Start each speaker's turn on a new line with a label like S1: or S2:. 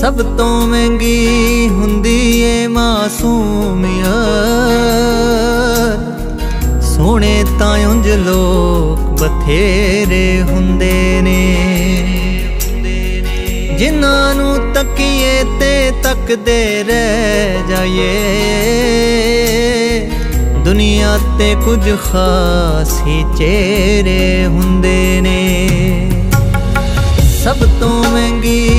S1: ਸਭ ਤੋਂ ਮਹਿੰਗੀ ਹੁੰਦੀ ਏ ਮਾਸੂਮੀਅਤ ਸੋਹਣੇ ਤਾਂ ਉਂਝ ਲੋਕ ਬਥੇਰੇ ਹੁੰਦੇ ਨੇ। ਜਿਨ੍ਹਾਂ ਨੂੰ ਤੱਕੀਏ ਤੇ ਤੱਕਦੇ ਰਹਿ ਜਾਈਏ। ਦੁਨੀਆ ਤੇ ਕੁਝ ਖਾਸ ਹੀ ਚਿਹਰੇ ਹੁੰਦੇ ਨੇ। ਸਭ ਤੋਂ ਮਹਿੰਗੀ